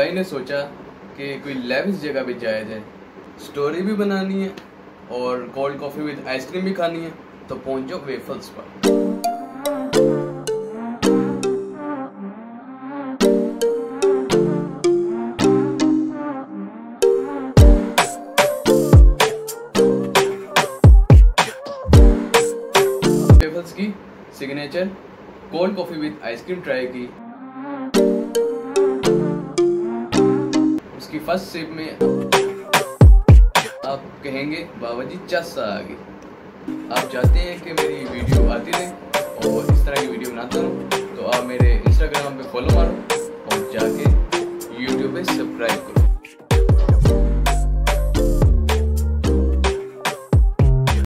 भाई ने सोचा कि कोई लेविस जगह पे जाया जाए। स्टोरी भी बनानी है और कोल्ड कॉफ़ी विद आइसक्रीम भी खानी है तो पहुंचो वेफल्स पर। की signature cold coffee with ice cream try की। उसकी फ़र्स्ट सेप में आप कहेंगे बाबा जी चस्सा आ गए। आप चाहते हैं कि मेरी वीडियो आती रहे और इस तरह की वीडियो बनाता रहूँ तो आप मेरे इंस्टाग्राम पे फॉलो मारो और जाके